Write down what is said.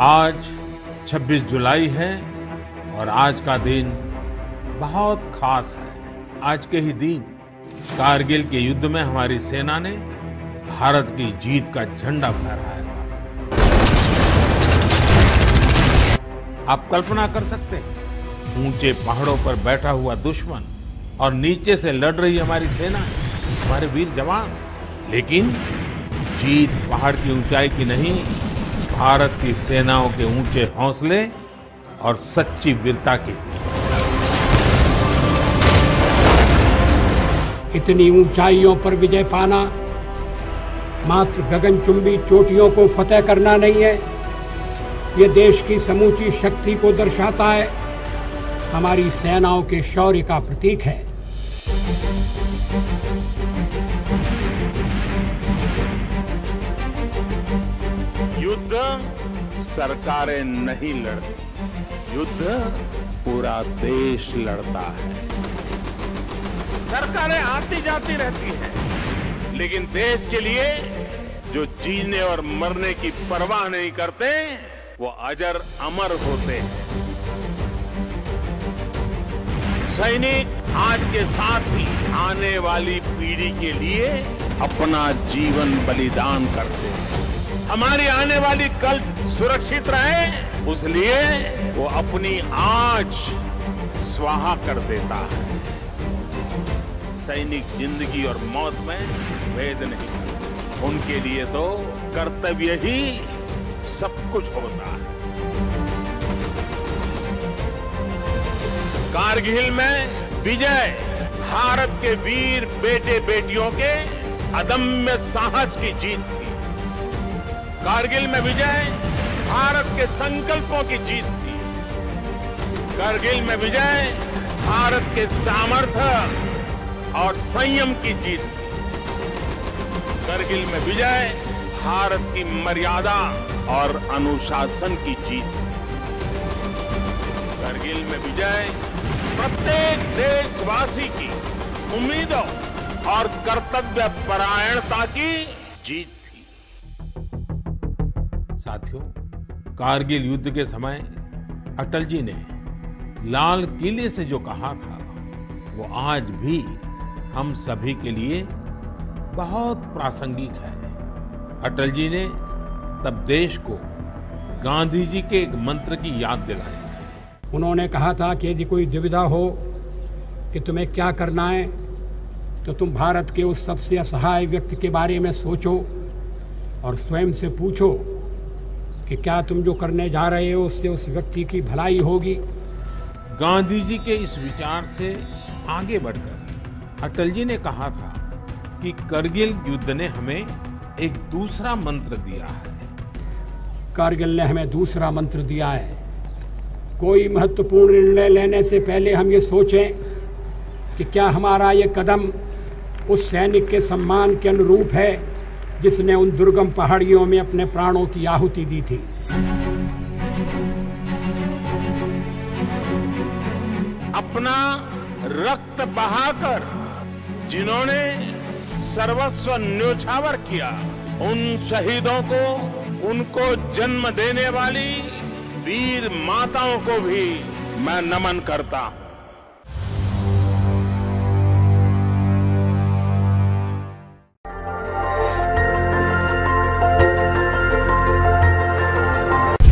आज 26 जुलाई है और आज का दिन बहुत खास है। आज के ही दिन कारगिल के युद्ध में हमारी सेना ने भारत की जीत का झंडा फहराया था। आप कल्पना कर सकते हैं, ऊँचे पहाड़ों पर बैठा हुआ दुश्मन और नीचे से लड़ रही हमारी सेना, हमारे वीर जवान। लेकिन जीत पहाड़ की ऊंचाई की नहीं भारत की सेनाओं के ऊँचे हौसले और सच्ची वीरता की इतनी ऊंचाइयों पर विजय पाना मात्र गगनचुंबी चोटियों को फतेह करना नहीं है। ये देश की समूची शक्ति को दर्शाता है। हमारी सेनाओं के शौर्य का प्रतीक है। युद्ध सरकारें नहीं लड़ती। युद्ध पूरा देश लड़ता है। सरकारें आती जाती रहती हैं। लेकिन देश के लिए जो जीने और मरने की परवाह नहीं करते, वो अजर अमर होते हैं। सैनिक आज के साथ ही आने वाली पीढ़ी के लिए अपना जीवन बलिदान करते हैं। हमारी आने वाली कल सुरक्षित रहे उसलिए वो अपनी आज स्वाहा कर देता है। सैनिक ज़िंदगी और मौत में भेद नहीं। उनके लिए तो कर्तव्य ही सब कुछ होता है। कारगिल में विजय, भारत के वीर बेटे बेटियों के अदम्य साहस की जीत थी। कारगिल में विजय भारत के संकल्पों की जीत थी। कारगिल में विजय भारत के सामर्थ्य और संयम की जीत थी। कारगिल में विजय भारत की मर्यादा और अनुशासन की जीत थी। कारगिल में विजय प्रत्येक देशवासी की उम्मीदों और कर्तव्य परायणता की जीत साथियों, कारगिल युद्ध के समय अटल जी ने लाल किले से जो कहा था, वो आज भी हम सभी के लिए बहुत प्रासंगिक है। अटल जी ने तब देश को गांधी जी के एक मंत्र की याद दिलाई थी। उन्होंने कहा था कि यदि कोई दुविधा हो कि तुम्हें क्या करना है तो तुम भारत के उस सबसे असहाय व्यक्ति के बारे में सोचो और स्वयं से पूछो कि क्या तुम जो करने जा रहे हो उससे उस व्यक्ति की भलाई होगी? गांधी जी के इस विचार से आगे बढ़कर अटल जी ने कहा था कि करगिल युद्ध ने हमें एक दूसरा मंत्र दिया है। कारगिल ने हमें दूसरा मंत्र दिया है। कोई महत्वपूर्ण निर्णय लेने से पहले हम ये सोचें कि क्या हमारा ये कदम उस सैनिक के सम्मान के अनुरूप है जिसने उन दुर्गम पहाड़ियों में अपने प्राणों की आहुति दी थी। अपना रक्त बहाकर जिन्होंने सर्वस्व न्योछावर किया, उन शहीदों को, उनको जन्म देने वाली वीर माताओं को भी मैं नमन करता हूँ।